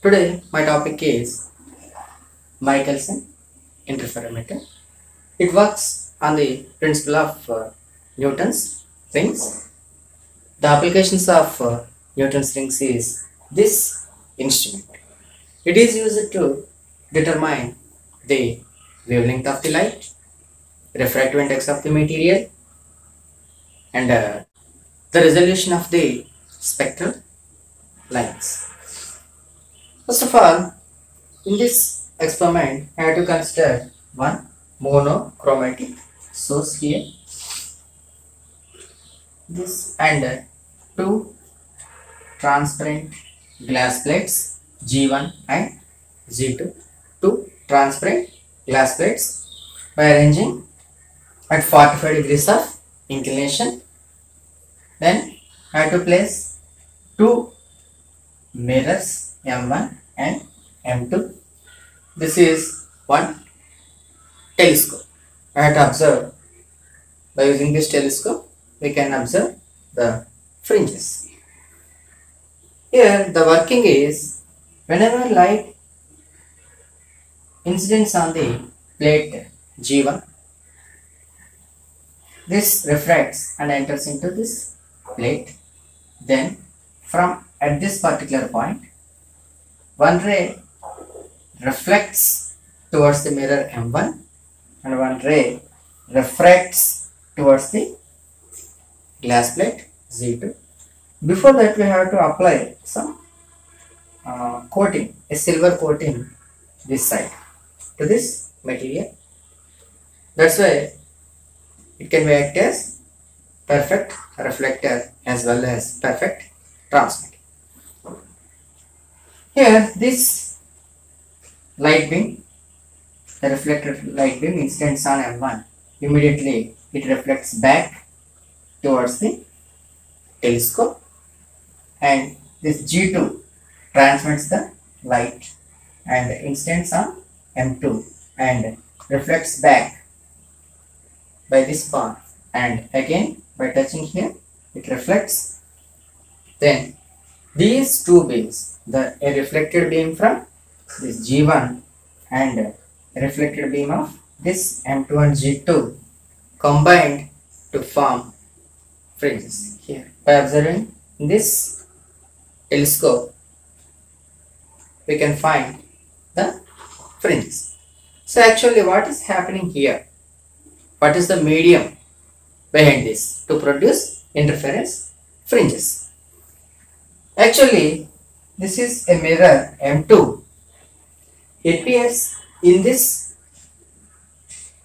Today my topic is Michelson interferometer. It works on the principle of uh, Newton's rings. The applications of uh, Newton's rings is this instrument. It is used to determine the wavelength of the light, refractive index of the material, and uh, the resolution of the spectral lines. First of all, in this experiment, I have to consider one monochromatic source here, this and two transparent glass plates G1 and G2, two transparent glass plates by arranging at 45 degrees of inclination. Then I have to place two mirrors M1 and M2. This is one telescope. I have observed by using this telescope we can observe the fringes. Here the working is whenever light incidents on the plate G1 this refracts and enters into this plate then from at this particular point one ray reflects towards the mirror M1 and one ray refracts towards the glass plate G2 before that we have to apply some uh, coating a silver coating this side to this material. That's why it can be act as perfect reflector as well as perfect transmitter here this light beam the reflected light beam incidents on M1 immediately it reflects back towards the telescope and this G2 transmits the light and incidents on M2 and reflects back by this path and again by touching here it reflects. Then these two beams the a reflected beam from this G1 and reflected beam of this M2 and G2 combined to form fringes here. By observing this telescope we can find the fringes. So actually what is happening here? What is the medium behind this to produce interference fringes actually this is a mirror m2 it appears in this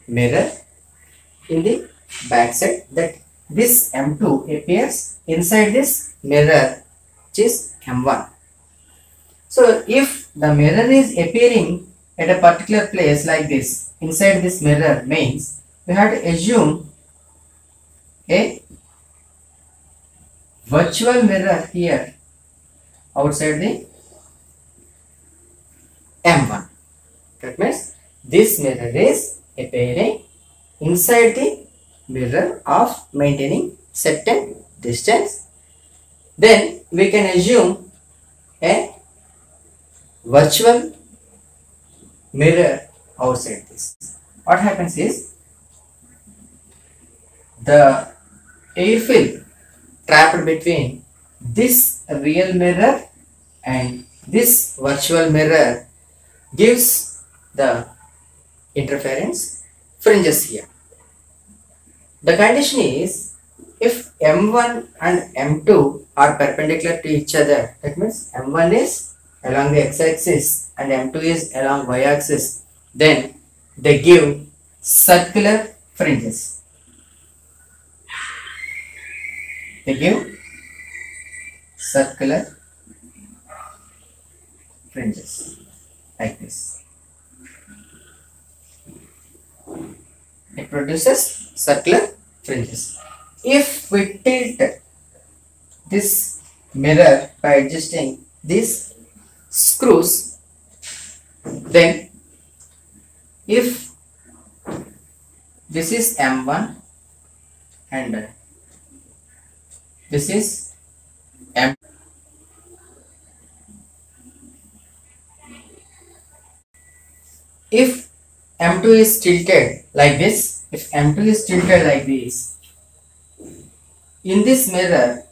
mirror in the back side that this m2 appears inside this mirror which is m1 so if the mirror is appearing at a particular place like this inside this mirror means we have to assume a virtual mirror here outside the M1. That means this mirror is appearing inside the mirror of maintaining certain distance. Then we can assume a virtual mirror outside this. What happens is the air film trapped between this real mirror and this virtual mirror gives the interference fringes here. The condition is if M1 and M2 are perpendicular to each other, that means M1 is along the x-axis and M2 is along y-axis, then they give circular fringes. They give circular fringes like this. It produces circular fringes. If we tilt this mirror by adjusting these screws, then if this is M1 and this is M if M2 is tilted like this, if M2 is tilted like this, in this mirror,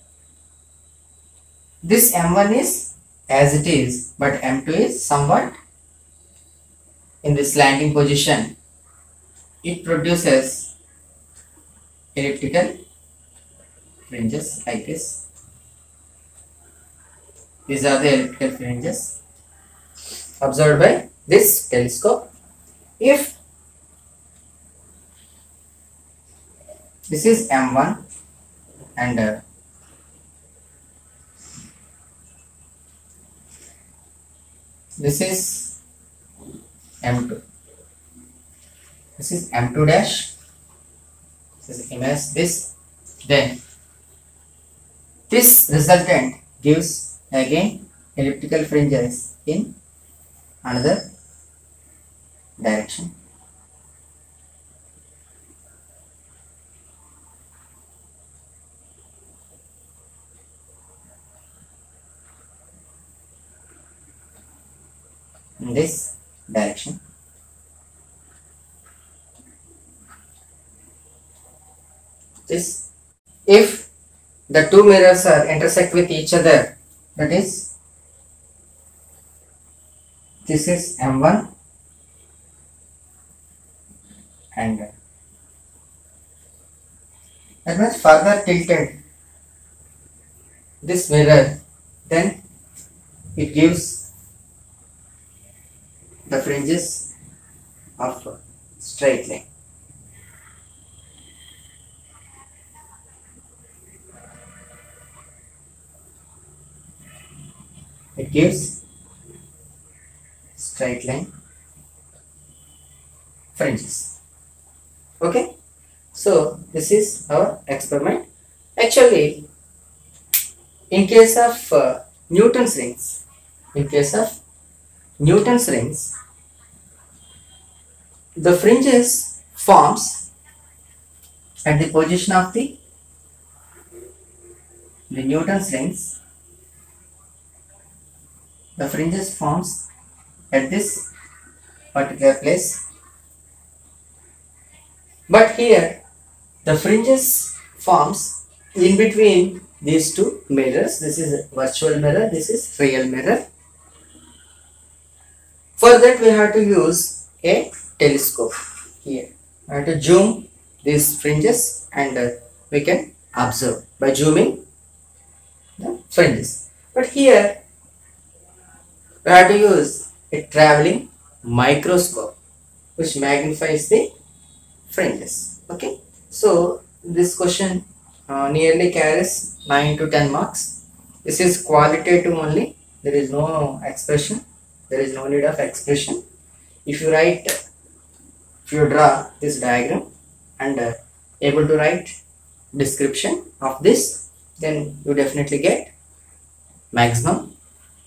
this M1 is as it is, but M2 is somewhat in this slanting position. It produces elliptical fringes like this. These are the elliptical fringes observed by this telescope. If this is M1 and uh, this is M2. This is M2 dash. This is image this. Then this resultant gives again elliptical fringes in another direction. in this direction. This if the two mirrors are intersect with each other that is this is M1 and that much further tilted this mirror then it gives the fringes of straight line. It gives straight line fringes. Okay, so this is our experiment. Actually, in case of uh, Newton's rings, in case of Newton's rings, the fringes forms at the position of the the Newton's rings. The fringes forms at this particular place. But here the fringes forms in between these two mirrors. This is virtual mirror, this is real mirror. For that we have to use a telescope here. We have to zoom these fringes and uh, we can observe by zooming the fringes. But here we have to use a traveling microscope which magnifies the fringes. Okay. So this question uh, nearly carries 9 to 10 marks. This is qualitative only. There is no expression there is no need of expression if you write if you draw this diagram and uh, able to write description of this then you definitely get maximum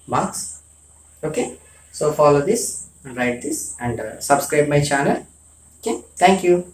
marks okay so follow this and write this and uh, subscribe my channel okay thank you